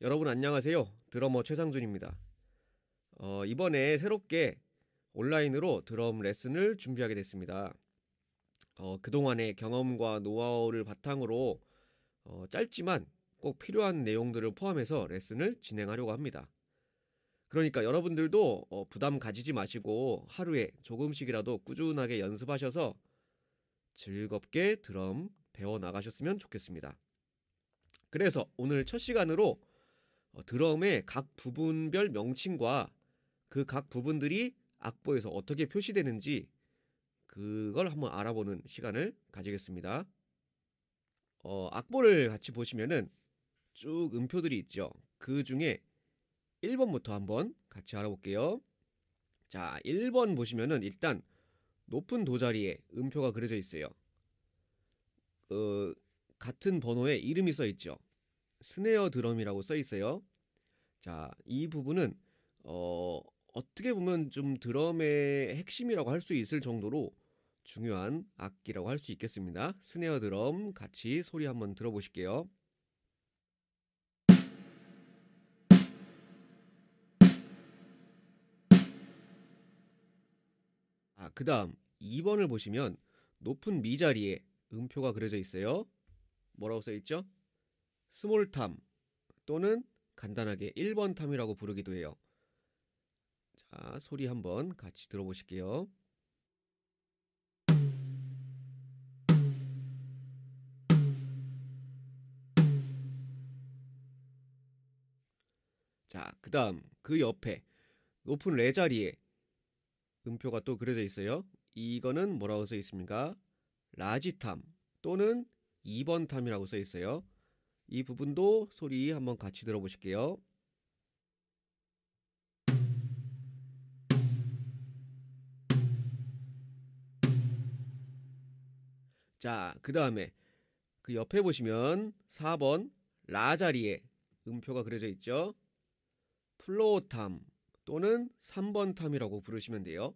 여러분 안녕하세요. 드러머 최상준입니다. 어, 이번에 새롭게 온라인으로 드럼 레슨을 준비하게 됐습니다. 어, 그동안의 경험과 노하우를 바탕으로 어, 짧지만 꼭 필요한 내용들을 포함해서 레슨을 진행하려고 합니다. 그러니까 여러분들도 어, 부담 가지지 마시고 하루에 조금씩이라도 꾸준하게 연습하셔서 즐겁게 드럼 배워 나가셨으면 좋겠습니다. 그래서 오늘 첫 시간으로 어, 드럼의 각 부분별 명칭과 그 각 부분들이 악보에서 어떻게 표시되는지 그걸 한번 알아보는 시간을 가지겠습니다. 어, 악보를 같이 보시면은 쭉 음표들이 있죠. 그 중에 1번부터 한번 같이 알아볼게요. 자, 1번 보시면은 일단 높은 도자리에 음표가 그려져 있어요. 어, 같은 번호에 이름이 써 있죠. 스네어 드럼이라고 써 있어요. 자, 이 부분은 어, 어떻게 보면 좀 드럼의 핵심이라고 할 수 있을 정도로 중요한 악기라고 할 수 있겠습니다. 스네어 드럼 같이 소리 한번 들어보실게요. 아, 그 다음 2번을 보시면 높은 미 자리에 음표가 그려져 있어요. 뭐라고 써 있죠? 스몰탐 또는 간단하게 1번 탐이라고 부르기도 해요. 자, 소리 한번 같이 들어보실게요. 자, 그 다음 그 옆에 높은 레 자리에 음표가 또 그려져 있어요. 이거는 뭐라고 써 있습니까? 라지탐 또는 2번 탐이라고 써 있어요. 이 부분도 소리 한번 같이 들어보실게요. 자, 그 다음에 그 옆에 보시면 4번 라 자리에 음표가 그려져 있죠. floor tom 또는 3번 tom이라고 부르시면 돼요.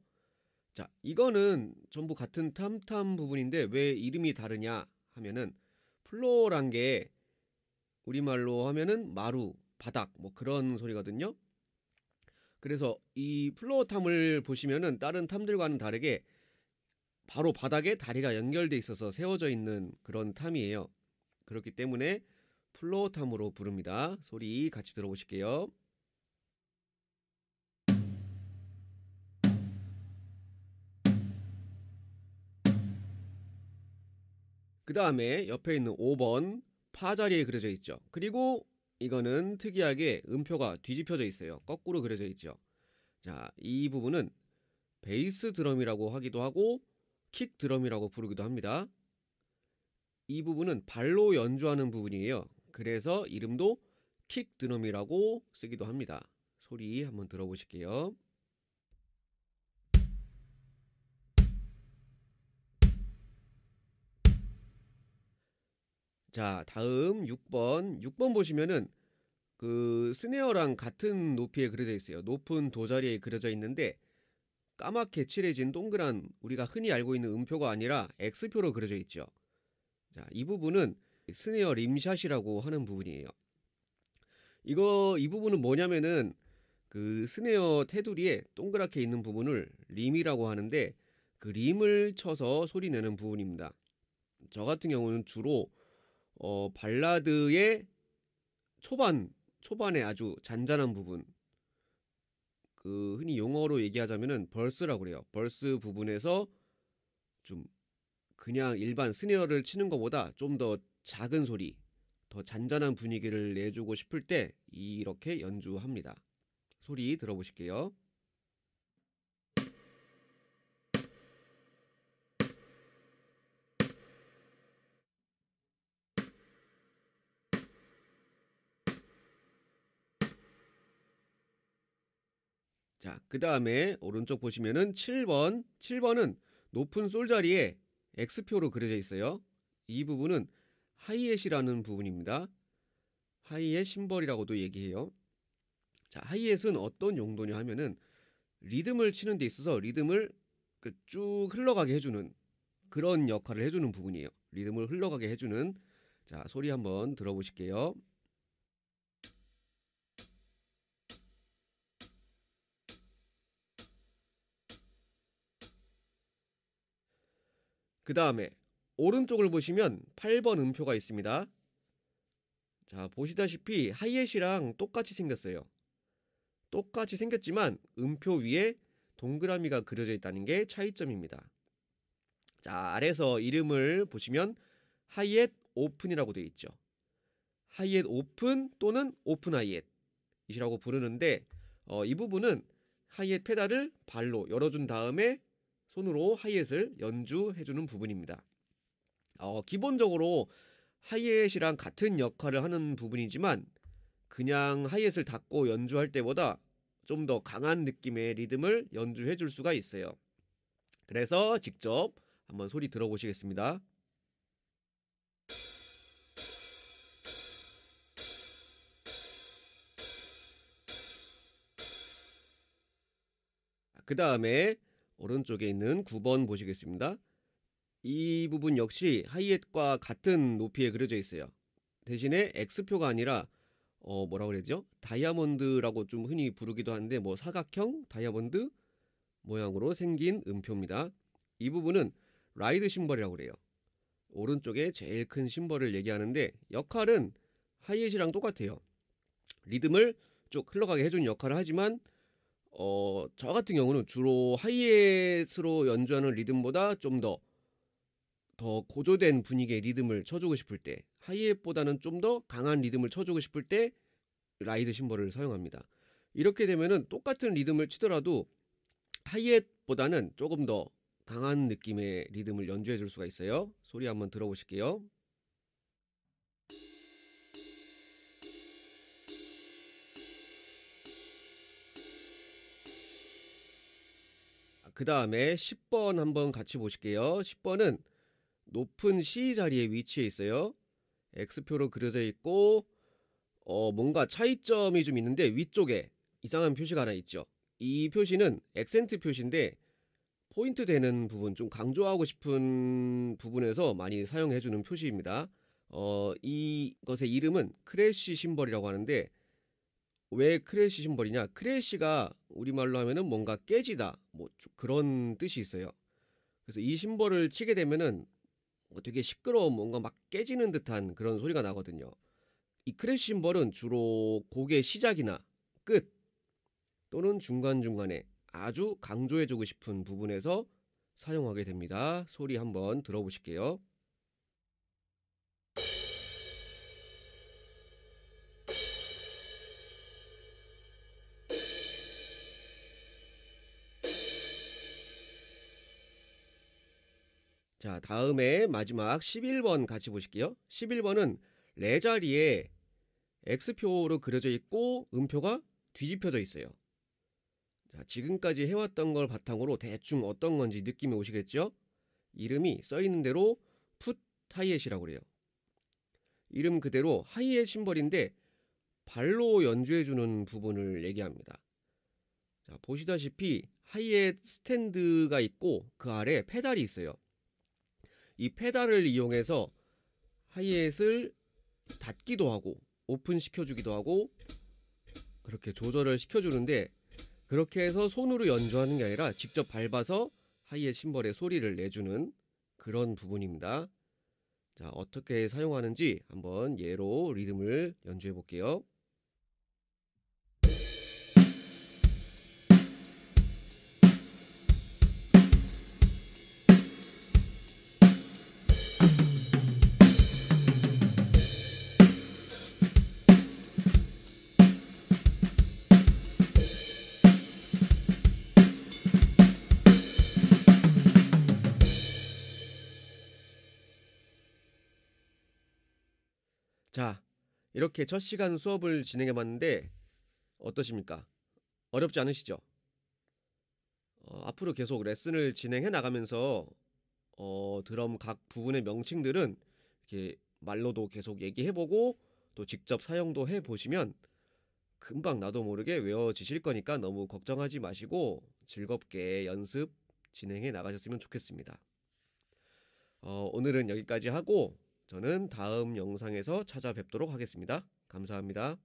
자, 이거는 전부 같은 tom-tom 부분인데 왜 이름이 다르냐 하면은 floor란 게 우리말로 하면은 마루, 바닥 뭐 그런 소리거든요. 그래서 이 floor tom을 보시면은 다른 tom들과는 다르게 바로 바닥에 다리가 연결돼 있어서 세워져 있는 그런 tom이에요. 그렇기 때문에 플로어 탐으로 부릅니다. 소리 같이 들어보실게요. 그 다음에 옆에 있는 5번 파 자리에 그려져 있죠. 그리고 이거는 특이하게 음표가 뒤집혀져 있어요. 거꾸로 그려져 있죠. 자, 이 부분은 베이스 드럼이라고 하기도 하고 킥 드럼이라고 부르기도 합니다. 이 부분은 발로 연주하는 부분이에요. 그래서 이름도 킥 드럼이라고 쓰기도 합니다. 소리 한번 들어보실게요. 자, 다음 6번. 6번 보시면은 그 스네어랑 같은 높이에 그려져 있어요. 높은 도자리에 그려져 있는데 까맣게 칠해진 동그란 우리가 흔히 알고 있는 음표가 아니라 X표로 그려져 있죠. 자, 이 부분은 스네어 림샷이라고 하는 부분이에요. 이거 이 부분은 뭐냐면은 그 스네어 테두리에 동그랗게 있는 부분을 림이라고 하는데 그 림을 쳐서 소리 내는 부분입니다. 저 같은 경우는 주로 어, 발라드의 초반 초반에 아주 잔잔한 부분 그 흔히 용어로 얘기하자면은 벌스라고 그래요. 벌스 부분에서 좀 그냥 일반 스네어를 치는 것보다 좀 더 작은 소리, 더 잔잔한 분위기를 내주고 싶을 때 이렇게 연주합니다. 소리 들어보실게요. 자, 그 다음에 오른쪽 보시면은 7번. 7번은 높은 솔 자리에 X표로 그려져 있어요. 이 부분은 하이햇이라는 부분입니다. 하이햇 심벌이라고도 얘기해요. 자, 하이햇은 어떤 용도냐 하면은 리듬을 치는 데 있어서 리듬을 그쭉 흘러가게 해주는 그런 역할을 해주는 부분이에요. 리듬을 흘러가게 해주는 자, 소리 한번 들어보실게요. 그 다음에 오른쪽을 보시면 8번 음표가 있습니다. 자, 보시다시피 하이햇이랑 똑같이 생겼어요. 똑같이 생겼지만 음표 위에 동그라미가 그려져 있다는 게 차이점입니다. 자, 아래서 이름을 보시면 하이햇 오픈이라고 되어 있죠. 하이햇 오픈 또는 오픈 하이햇이라고 부르는데 어, 이 부분은 하이햇 페달을 발로 열어준 다음에 손으로 하이햇을 연주해주는 부분입니다. 어, 기본적으로 하이햇이랑 같은 역할을 하는 부분이지만 그냥 하이햇을 닫고 연주할 때보다 좀 더 강한 느낌의 리듬을 연주해 줄 수가 있어요. 그래서 직접 한번 소리 들어보시겠습니다. 그 다음에 오른쪽에 있는 9번 보시겠습니다. 이 부분 역시 하이햇과 같은 높이에 그려져 있어요. 대신에 X표가 아니라 어 뭐라 그러죠? 다이아몬드라고 좀 흔히 부르기도 하는데 뭐 사각형 다이아몬드 모양으로 생긴 음표입니다. 이 부분은 라이드 심벌이라고 그래요. 오른쪽에 제일 큰 심벌을 얘기하는데 역할은 하이햇이랑 똑같아요. 리듬을 쭉 흘러가게 해주는 역할을 하지만 어, 저 같은 경우는 주로 하이햇으로 연주하는 리듬보다 좀 더 더 고조된 분위기의 리듬을 쳐주고 싶을 때 하이햇보다는 좀 더 강한 리듬을 쳐주고 싶을 때 라이드 심벌을 사용합니다. 이렇게 되면은 똑같은 리듬을 치더라도 하이햇보다는 조금 더 강한 느낌의 리듬을 연주해 줄 수가 있어요. 소리 한번 들어보실게요. 그 다음에 10번 한번 같이 보실게요. 10번은 높은 C 자리에 위치해 있어요. X표로 그려져 있고 어 뭔가 차이점이 좀 있는데 위쪽에 이상한 표시가 하나 있죠. 이 표시는 액센트 표시인데 포인트 되는 부분 좀 강조하고 싶은 부분에서 많이 사용해 주는 표시입니다. 어 이것의 이름은 크래쉬 심벌이라고 하는데 왜 크래쉬 심벌이냐? 크래쉬가 우리말로 하면은 뭔가 깨지다 뭐 그런 뜻이 있어요. 그래서 이 심벌을 치게 되면은 뭐 되게 시끄러운 뭔가 막 깨지는 듯한 그런 소리가 나거든요. 이 크래쉬 심벌은 주로 곡의 시작이나 끝 또는 중간중간에 아주 강조해주고 싶은 부분에서 사용하게 됩니다. 소리 한번 들어보실게요. 자, 다음에 마지막 11번 같이 보실게요. 11번은 레 자리에 X표로 그려져 있고 음표가 뒤집혀져 있어요. 자, 지금까지 해왔던 걸 바탕으로 대충 어떤 건지 느낌이 오시겠죠? 이름이 써 있는 대로 풋 하이햇이라고 그래요. 이름 그대로 하이햇 심벌인데 발로 연주해주는 부분을 얘기합니다. 자, 보시다시피 하이햇 스탠드가 있고 그 아래 페달이 있어요. 이 페달을 이용해서 하이햇을 닫기도 하고 오픈 시켜주기도 하고 그렇게 조절을 시켜주는데 그렇게 해서 손으로 연주하는 게 아니라 직접 밟아서 하이햇 심벌의 소리를 내주는 그런 부분입니다. 자 어떻게 사용하는지 한번 예로 리듬을 연주해 볼게요. 자, 이렇게 첫 시간 수업을 진행해 봤는데 어떠십니까? 어렵지 않으시죠? 어, 앞으로 계속 레슨을 진행해 나가면서 어, 드럼 각 부분의 명칭들은 이렇게 말로도 계속 얘기해 보고 또 직접 사용도 해 보시면 금방 나도 모르게 외워지실 거니까 너무 걱정하지 마시고 즐겁게 연습 진행해 나가셨으면 좋겠습니다. 어, 오늘은 여기까지 하고 저는 다음 영상에서 찾아뵙도록 하겠습니다. 감사합니다.